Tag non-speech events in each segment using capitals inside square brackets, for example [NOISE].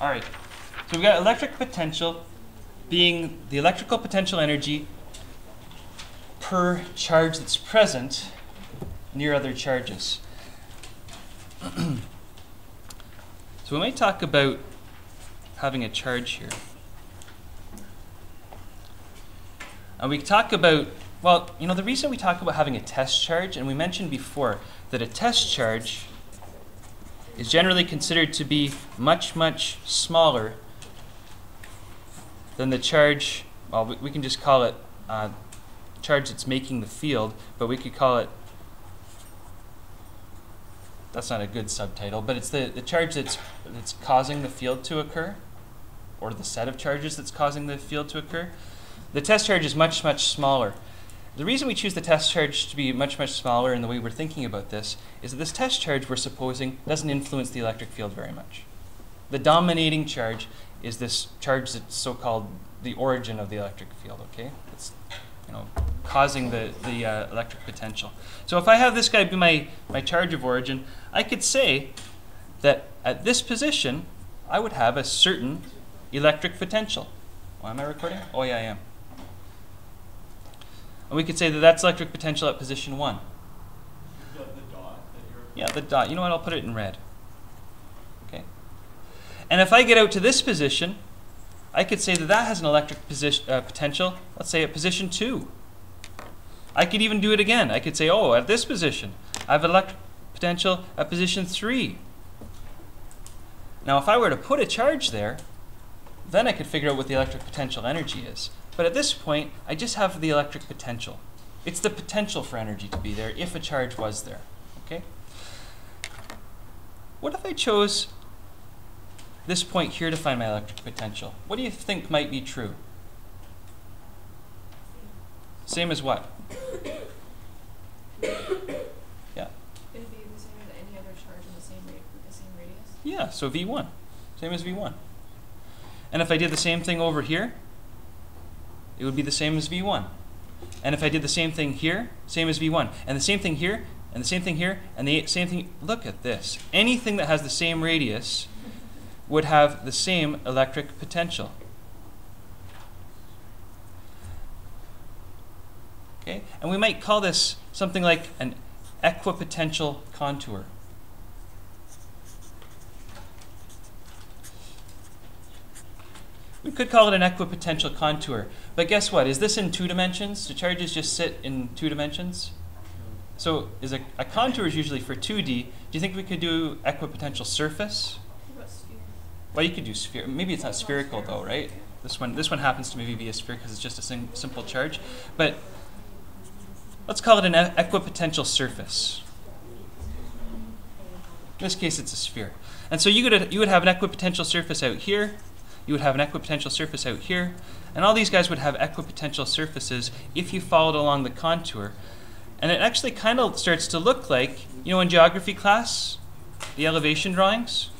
All right. So we've got electric potential being the electrical potential energy per charge that's present near other charges. [CLEARS THROAT] so we might talk about having a charge here. And we talk about, well, you know, the reason we talk about having a test charge, and we mentioned before that a test charge is generally considered to be much, much smaller than the charge, well, we, can just call it uh, charge that's making the field, but we could call it, that's not a good subtitle, but it's the, the charge that's, that's causing the field to occur, or the set of charges that's causing the field to occur. The test charge is much, much smaller. The reason we choose the test charge to be much, much smaller in the way we're thinking about this is that this test charge we're supposing doesn't influence the electric field very much. The dominating charge is this charge that's so-called the origin of the electric field, okay? It's, you know, causing the, the uh, electric potential. So if I have this guy be my, my charge of origin, I could say that at this position, I would have a certain electric potential. Why am I recording? Oh yeah, I am. And we could say that that's electric potential at position one. The, the dot that you're Yeah, the dot. You know what? I'll put it in red. Okay. And if I get out to this position, I could say that that has an electric position, uh, potential, let's say at position two. I could even do it again. I could say, oh, at this position, I have electric potential at position three. Now, if I were to put a charge there, then I could figure out what the electric potential energy is. But at this point, I just have the electric potential. It's the potential for energy to be there if a charge was there. Okay? What if I chose this point here to find my electric potential? What do you think might be true? Same as what? [COUGHS] Yeah. It'd be the same as any other charge in the same the same radius. Yeah, so V1. Same as V1. And if I did the same thing over here, it would be the same as V1. And if I did the same thing here, same as V1. And the same thing here, and the same thing here, and the same thing. Look at this. Anything that has the same radius would have the same electric potential. Okay? And we might call this something like an equipotential contour. We could call it an equipotential contour. But guess what? Is this in two dimensions? Do charges just sit in two dimensions? So is a, a contour is usually for 2D. Do you think we could do equipotential surface? Well, you could do sphere. Maybe it's not spherical though, right? This one, this one happens to maybe be a sphere because it's just a sim- simple charge. But let's call it an equipotential surface. In this case, it's a sphere. And so you would you would have an equipotential surface out here. You would have an equipotential surface out here, and all these guys would have equipotential surfaces if you followed along the contour. And it actually kind of starts to look like, you know, in geography class, the elevation drawings.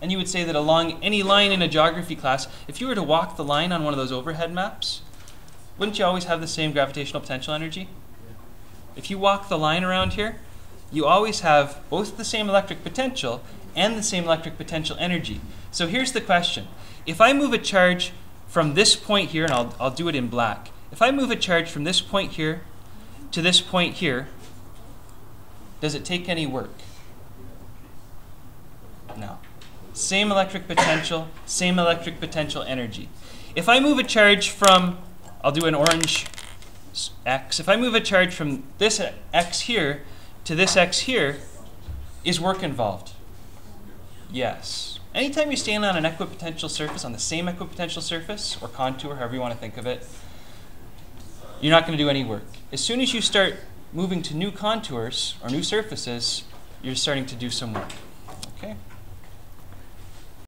And you would say that along any line in a geography class, if you were to walk the line on one of those overhead maps, wouldn't you always have the same gravitational potential energy? If you walk the line around here, you always have both the same electric potential and the same electric potential energy. So here's the question. If I move a charge from this point here, and I'll, I'll do it in black. If I move a charge from this point here to this point here, does it take any work? No. Same electric potential, same electric potential energy. If I move a charge from, I'll do an orange x. if I move a charge from this x here to this x here, is work involved? Yes. Anytime you stand on an equipotential surface, on the same equipotential surface, or contour, however you want to think of it, you're not going to do any work. As soon as you start moving to new contours or new surfaces, you're starting to do some work. Okay?